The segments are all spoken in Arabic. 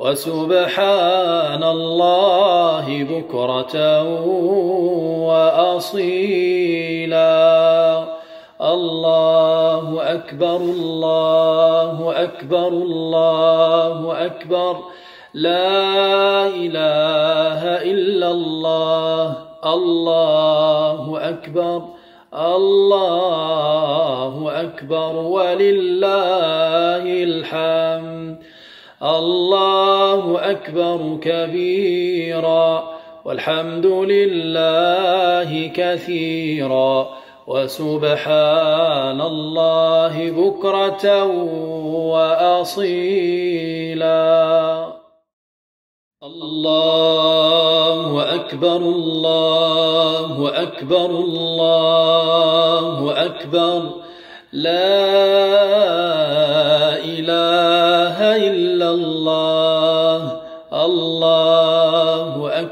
وسبحان الله بكرة وأصيلا. الله أكبر الله أكبر الله أكبر. لا إله إلا الله. الله أكبر الله أكبر. ولله الحمد. الله أكبر كبيرا والحمد لله كثيرا وسبحان الله بكرة وأصيلا الله أكبر الله أكبر الله أكبر لا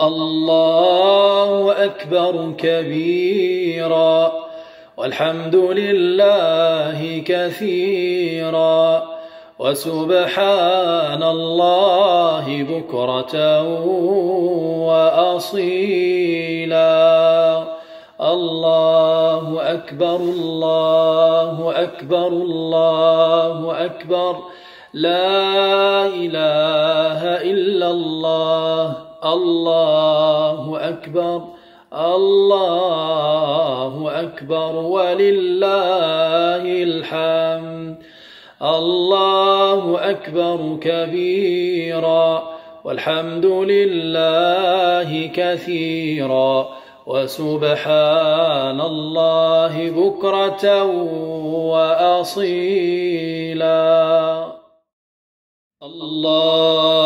الله أكبر كبيرا والحمد لله كثيرا وسبحان الله بكرة وأصيلا الله أكبر الله أكبر الله أكبر لا إله إلا الله الله أكبر الله أكبر ولله الحمد. الله أكبر كبيرا والحمد لله كثيرا. وسبحان الله بكرة وأصيلا. الله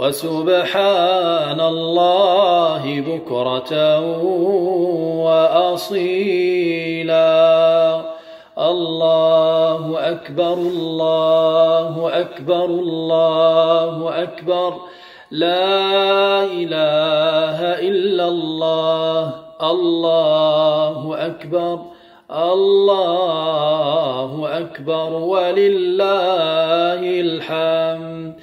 وسبحان الله بكرة وأصيلا. الله أكبر الله أكبر الله أكبر. لا إله إلا الله. الله أكبر الله أكبر. ولله الحمد.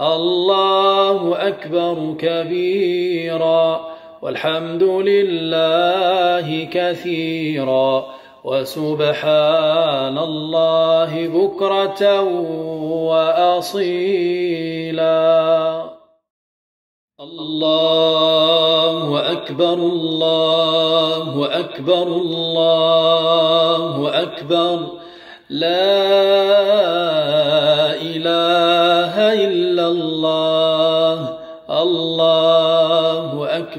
الله أكبر كبيرا والحمد لله كثيرا وسبحان الله بكرة وأصيلا. الله أكبر الله أكبر الله أكبر. لا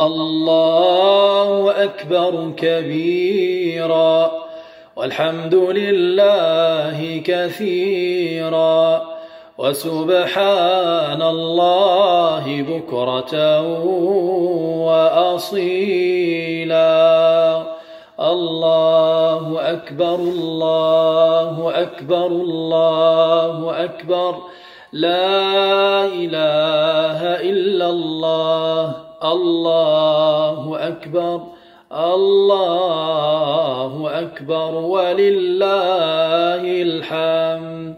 الله أكبر كبيرا والحمد لله كثيرا وسبحان الله بكرة وأصيلا الله أكبر الله أكبر الله أكبر لا إله إلا الله الله أكبر الله أكبر ولله الحمد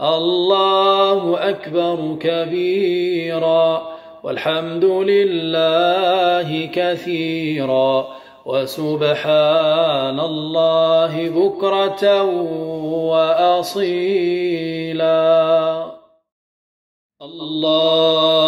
الله أكبر كبيرا والحمد لله كثيرا وسبحان الله بكرة وأصيلا الله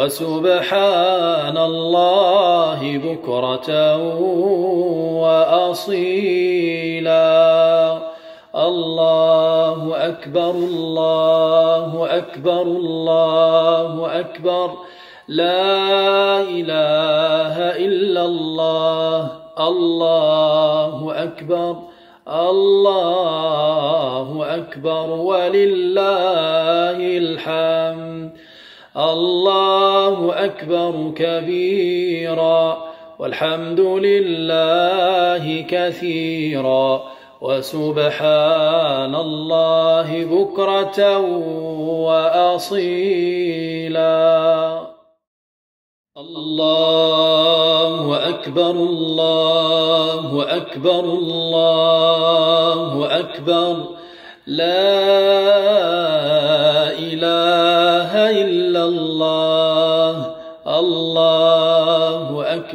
وسبحان الله بكرة وأصيلا. الله أكبر الله أكبر الله أكبر. لا إله إلا الله. الله أكبر الله أكبر. ولله الحمد. الله أكبر كبيرا والحمد لله كثيرا وسبحان الله بكرة وأصيلا الله أكبر الله أكبر الله أكبر لا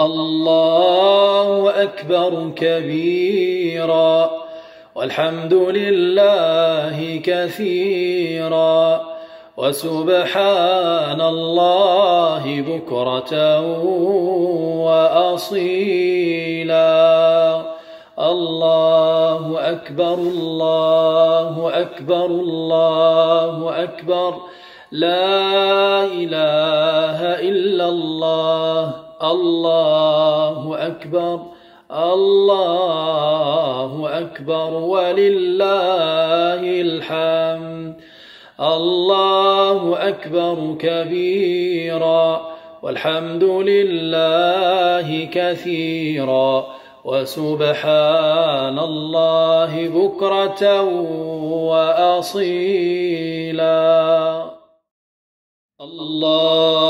الله أكبر كبيرا والحمد لله كثيرا وسبحان الله بكرة وأصيلا الله أكبر الله أكبر الله أكبر لا إله إلا الله الله أكبر الله أكبر ولله الحمد. الله أكبر كبيرا والحمد لله كثيرا. وسبحان الله بكرة وأصيلا. الله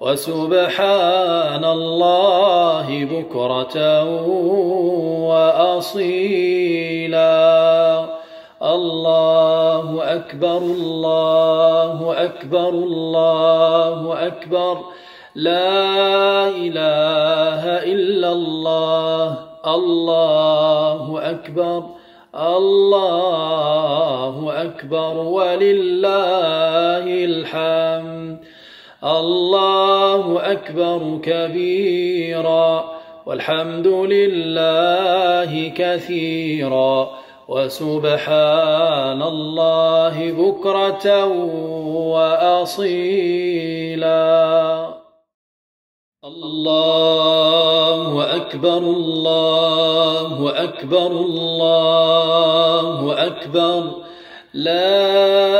وسبحان الله بكرة وأصيلا. الله أكبر الله أكبر الله أكبر. لا إله إلا الله. الله أكبر الله أكبر. ولله الحمد. الله أكبر كبيرا والحمد لله كثيرا وسبحان الله بكرة وأصيلا الله أكبر الله أكبر الله أكبر لا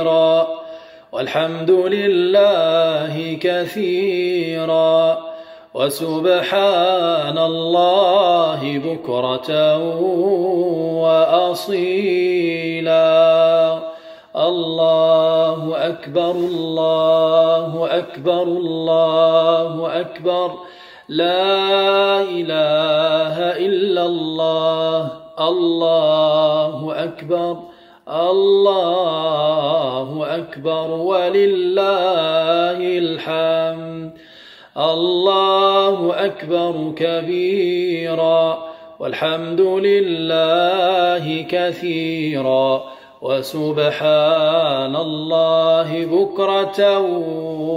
كبيرا والحمد لله كثيرا. وسبحان الله بكرة وأصيلا. الله أكبر الله أكبر الله أكبر. لا إله إلا الله. الله أكبر. الله أكبر ولله الحمد. الله أكبر كبيرا والحمد لله كثيرا. وسبحان الله بكرة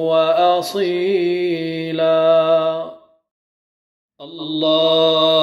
وأصيلا. الله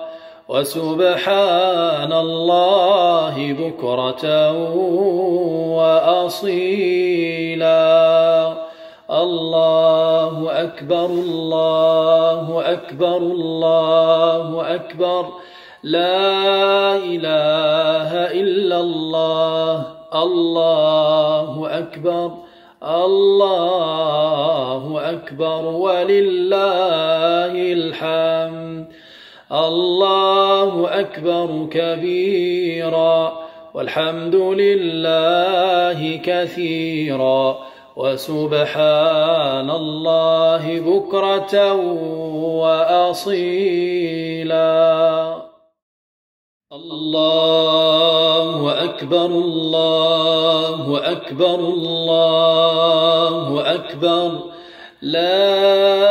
وسبحان الله بكرة وأصيلا. الله أكبر الله أكبر الله أكبر. لا إله إلا الله. الله أكبر الله أكبر. ولله الحمد. الله أكبر كبيرا والحمد لله كثيرا وسبحان الله بكرة وأصيلا. الله أكبر الله أكبر الله أكبر. لا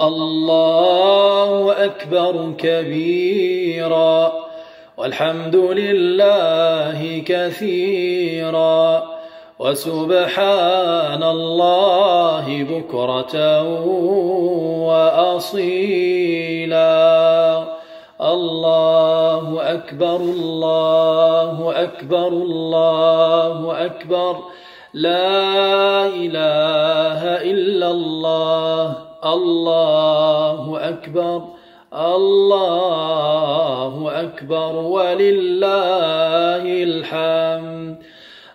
الله أكبر كبيرا والحمد لله كثيرا وسبحان الله بكرة وأصيلا. الله أكبر الله أكبر الله أكبر. لا إله إلا الله. الله أكبر الله أكبر ولله الحمد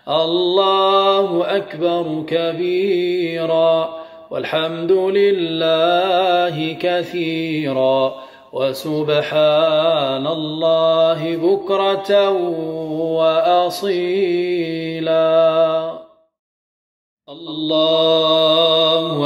الله أكبر كبيرا والحمد لله كثيرا وسبحان الله بكرة وأصيلا الله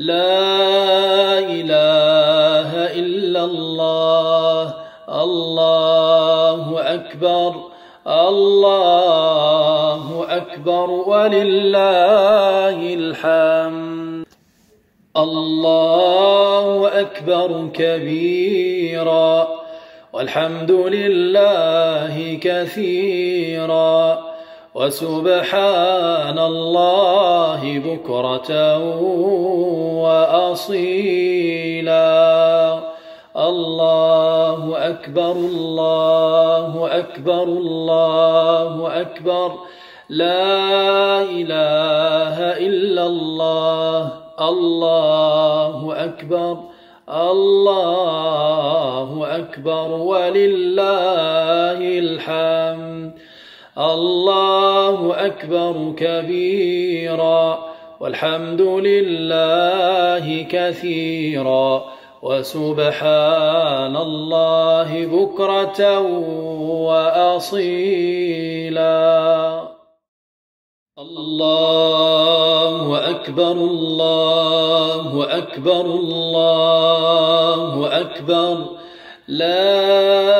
لا إله إلا الله. الله أكبر. الله أكبر. ولله الحمد. الله أكبر كبيرا. والحمد لله كثيرا. وسبحان الله بكرة وأصيلا. الله أكبر الله أكبر الله أكبر. لا إله إلا الله. الله أكبر الله أكبر. ولله الحمد. الله أكبر كبيرا والحمد لله كثيرا وسبحان الله بكرة وأصيلا الله أكبر الله أكبر الله أكبر لا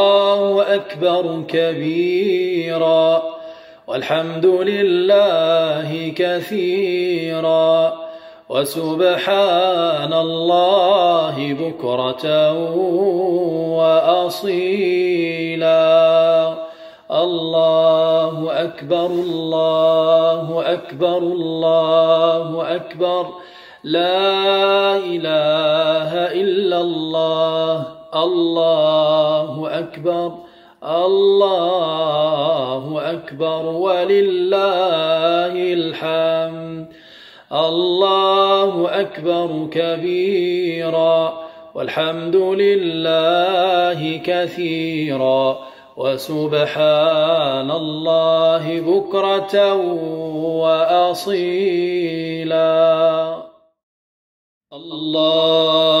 أكبر كبيرا والحمد لله كثيرا. وسبحان الله بكرة وأصيلا. الله أكبر الله أكبر الله أكبر. لا إله إلا الله. الله أكبر. الله أكبر ولله الحمد. الله أكبر كبيرا. والحمد لله كثيرا. وسبحان الله بكرة وأصيلا. الله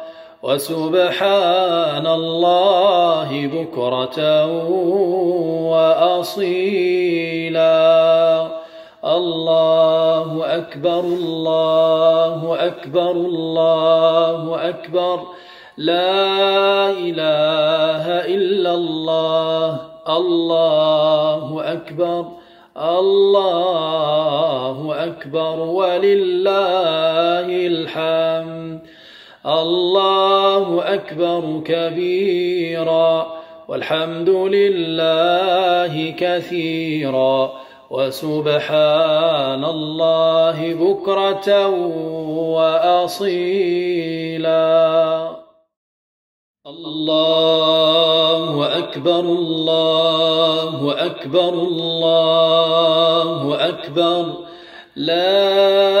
وسبحان الله بكرة وأصيلا. الله أكبر الله أكبر الله أكبر. لا إله إلا الله. الله أكبر الله أكبر. ولله الحمد. الله أكبر كبيرا والحمد لله كثيرا وسبحان الله بكرة وأصيلا الله أكبر الله أكبر الله أكبر لا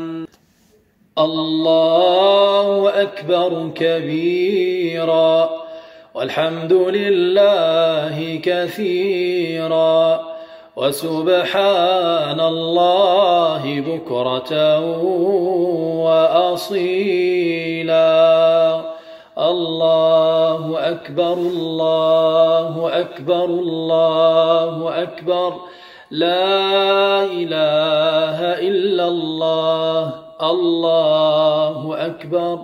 الله أكبر كبيرا والحمد لله كثيرا وسبحان الله بكرة وأصيلا الله أكبر الله أكبر الله أكبر لا إله إلا الله الله أكبر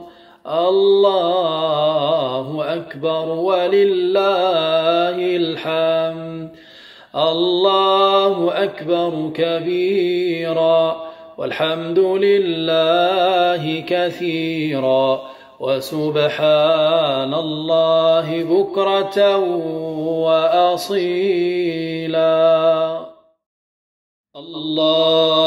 الله أكبر ولله الحمد. الله أكبر كبيرا والحمد لله كثيرا. وسبحان الله بكرة وأصيلا. الله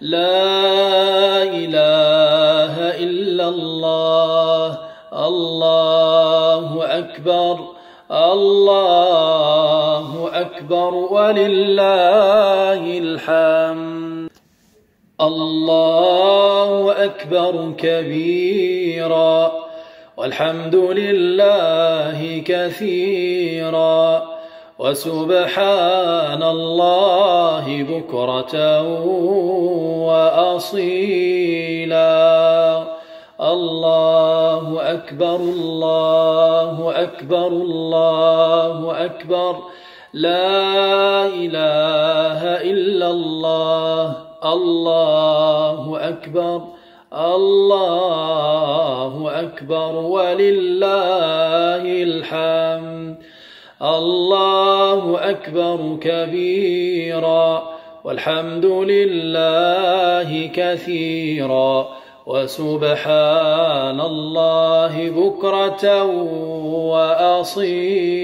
لا إله إلا الله الله أكبر الله أكبر ولله الحمد. الله أكبر كبيرا والحمد لله كثيرا. وسبحان الله بكرة وأصيلا. الله أكبر الله أكبر الله أكبر. لا إله إلا الله. الله أكبر الله أكبر. ولله الحمد. الله أكبر كبيرا والحمد لله كثيرا وسبحان الله بكرة وأصيلا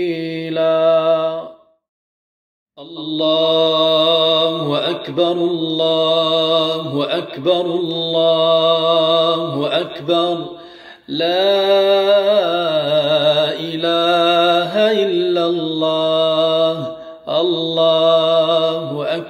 الله أكبر الله أكبر الله أكبر لا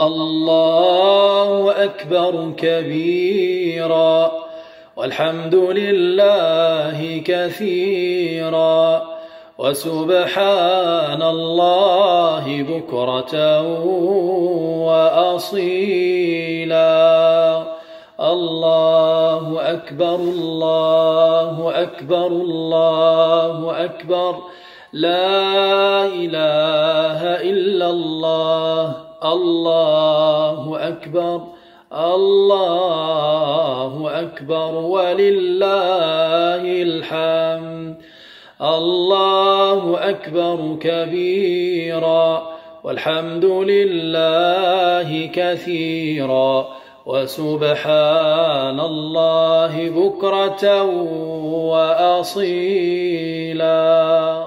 الله أكبر كبيرا والحمد لله كثيرا وسبحان الله بكرة وأصيلا. الله أكبر الله أكبر الله أكبر. لا إله إلا الله. الله أكبر الله أكبر ولله الحمد الله أكبر كبيرا والحمد لله كثيرا وسبحان الله بكرة وأصيلا